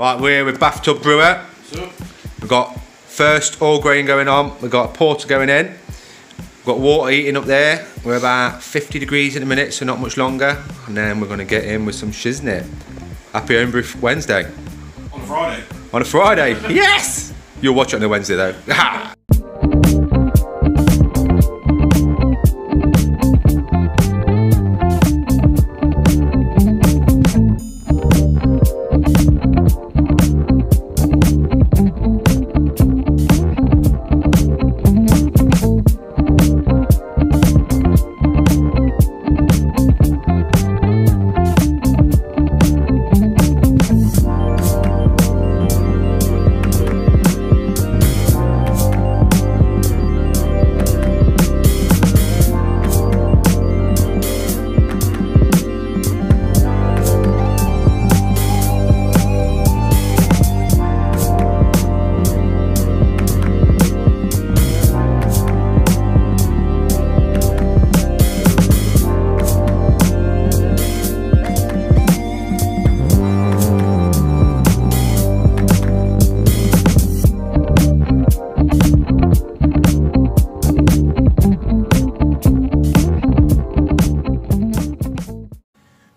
Right, we're here with Bathtub Brewer. We've got first all grain going on. We've got a porter going in. We've got water heating up there. We're about 50 degrees in a minute, so not much longer. And then we're going to get in with some shiznit. Happy Homebrew Wednesday. On a Friday. On a Friday. yes! You'll watch it on a Wednesday though.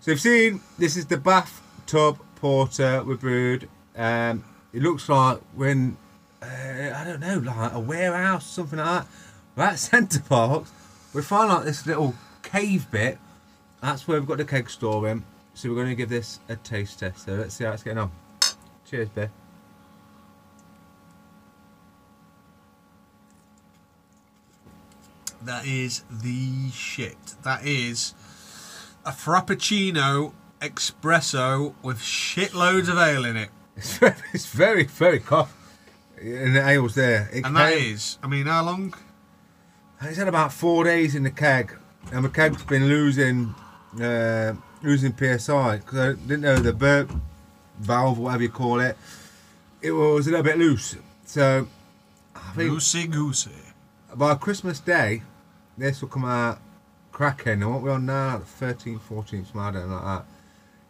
So you've seen, this is the bathtub porter we brewed. Um, it looks like we're uh, I don't know, like a warehouse, something like that. We're at Center Parcs. We find like this little cave bit. That's where we've got the keg store in. So we're going to give this a taste test. So let's see how it's getting on. Cheers, Bill. That is the shit. That is a Frappuccino espresso with shitloads of ale in it. It's very, it's very, very cough. And the ale's there. It And that came- is, I mean, how long? It's had about four days in the keg, and the keg's been losing uh, losing psi because I didn't know the burp valve, whatever you call it. It was a little bit loose, so I think Goosey goosey. by Christmas Day, this will come out cracking. And what we're on now, the 13th, 14th, something, I don't know, like that.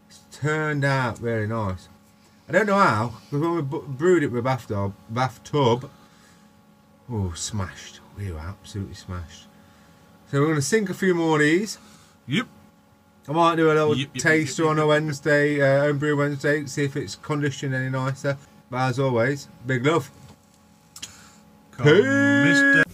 It's turned out really nice. I don't know how, because when we brewed it with bathtub, bathtub, oh, smashed. We were absolutely smashed. So we're going to sink a few more of these. Yep. I might do a little Yep, yep, taster yep, on a Wednesday, uh, homebrew Wednesday, see if it's conditioned any nicer. But as always, big love. Come, Hey. Mr.